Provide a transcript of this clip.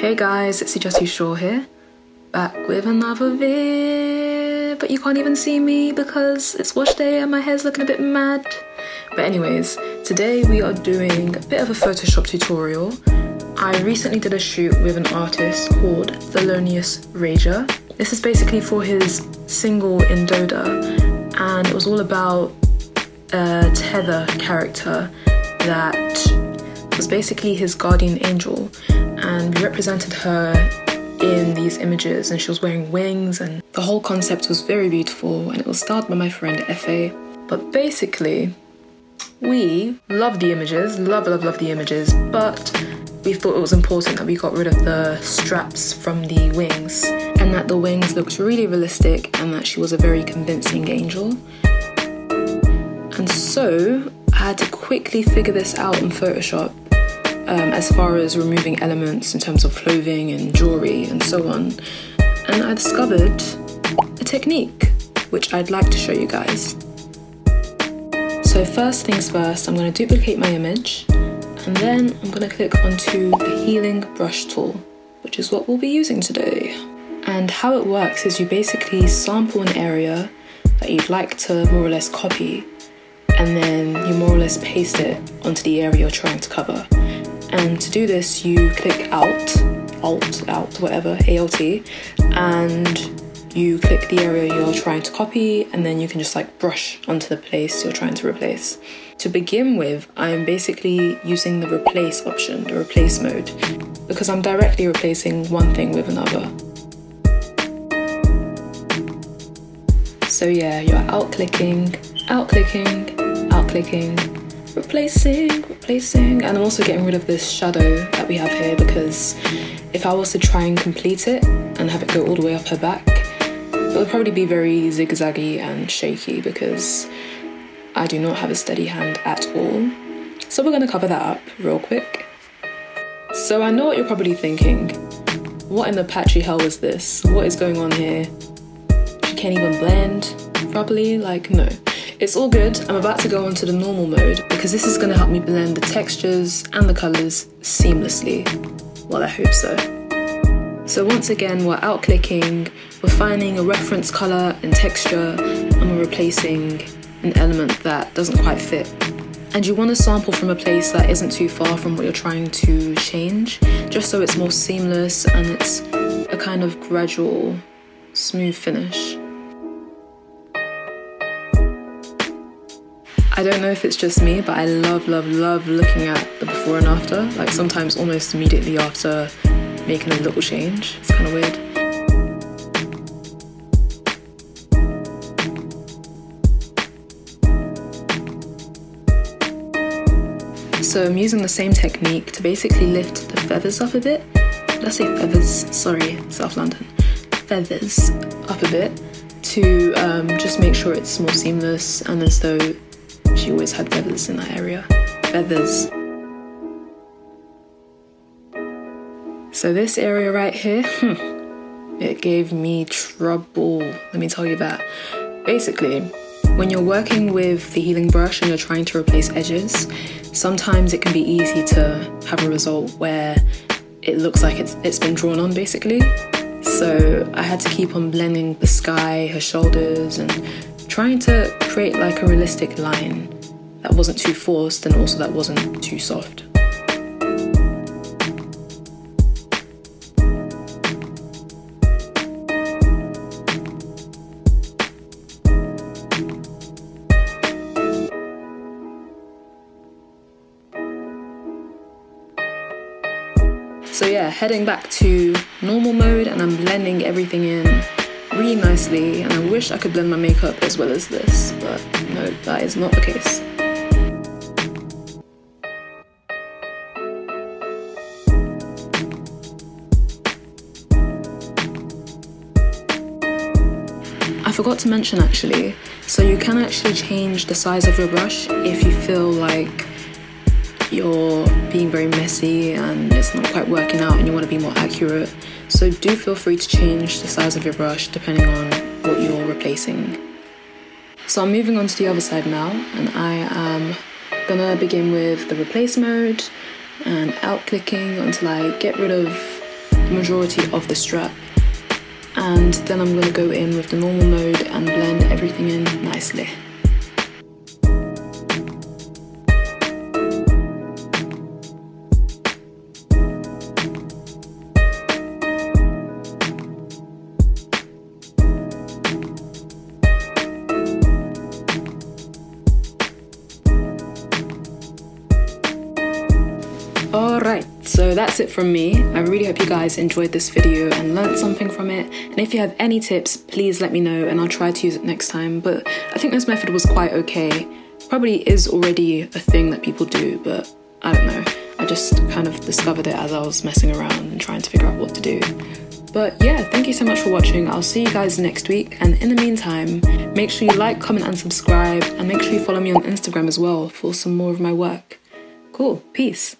Hey guys, it's Ejatu Shaw here, back with another vid, but you can't even see me because it's wash day and my hair's looking a bit mad. But anyways, today we are doing a bit of a Photoshop tutorial. I recently did a shoot with an artist called Thelonious Rager. This is basically for his single Indoda, and it was all about a tether character that was basically his guardian angel and we represented her in these images and she was wearing wings and the whole concept was very beautiful and it was styled by my friend Efe. But basically, we love the images, love, love, love the images, but we thought it was important that we got rid of the straps from the wings and that the wings looked really realistic and that she was a very convincing angel. And so I had to quickly figure this out in Photoshop um, as far as removing elements in terms of clothing and jewelry and so on. And I discovered a technique which I'd like to show you guys. So first things first, I'm going to duplicate my image and then I'm going to click onto the healing brush tool, which is what we'll be using today. And how it works is you basically sample an area that you'd like to more or less copy and then you more or less paste it onto the area you're trying to cover. And to do this, you click Alt, Alt, Alt, whatever, ALT, and you click the area you're trying to copy, and then you can just like brush onto the place you're trying to replace. To begin with, I'm basically using the replace option, the replace mode, because I'm directly replacing one thing with another. So yeah, you're Alt clicking, Alt clicking, Alt clicking, replacing, replacing. And I'm also getting rid of this shadow that we have here because if I was to try and complete it and have it go all the way up her back, it would probably be very zigzaggy and shaky because I do not have a steady hand at all. So we're gonna cover that up real quick. So I know what you're probably thinking. What in the patchy hell is this? What is going on here? She can't even blend properly? Like, no. It's all good. I'm about to go onto the normal mode because this is going to help me blend the textures and the colours seamlessly. Well, I hope so. So once again, we're Alt clicking, we're finding a reference colour and texture, and we're replacing an element that doesn't quite fit. And you want to sample from a place that isn't too far from what you're trying to change, just so it's more seamless and it's a kind of gradual, smooth finish. I don't know if it's just me, but I love, love, love looking at the before and after. Like sometimes almost immediately after making a little change. It's kind of weird. So I'm using the same technique to basically lift the feathers up a bit. Did I say feathers? Sorry, South London. Feathers up a bit to um, just make sure it's more seamless and as though she always had feathers in that area. Feathers. So this area right here, hmm, it gave me trouble. Let me tell you that. Basically, when you're working with the healing brush and you're trying to replace edges, sometimes it can be easy to have a result where it looks like it's, it's been drawn on basically. So I had to keep on blending the sky, her shoulders, and trying to create like a realistic line that wasn't too forced and also that wasn't too soft. So yeah, heading back to normal mode and I'm blending everything in really nicely and I wish I could blend my makeup as well as this, but no, that is not the case. I forgot to mention actually, so you can actually change the size of your brush if you feel like you're being very messy and it's not quite working out and you want to be more accurate. So do feel free to change the size of your brush depending on what you're replacing. So I'm moving on to the other side now and I am gonna begin with the replace mode and Alt clicking until I get rid of the majority of the strap. And then I'm to go in with the normal mode and blend everything in nicely. Alright, so that's it from me. I really hope you guys enjoyed this video and learned something from it. And if you have any tips, please let me know and I'll try to use it next time. But I think this method was quite okay. Probably is already a thing that people do, but I don't know. I just kind of discovered it as I was messing around and trying to figure out what to do. But yeah, thank you so much for watching. I'll see you guys next week. And in the meantime, make sure you like, comment, and subscribe. And make sure you follow me on Instagram as well for some more of my work. Cool. Peace.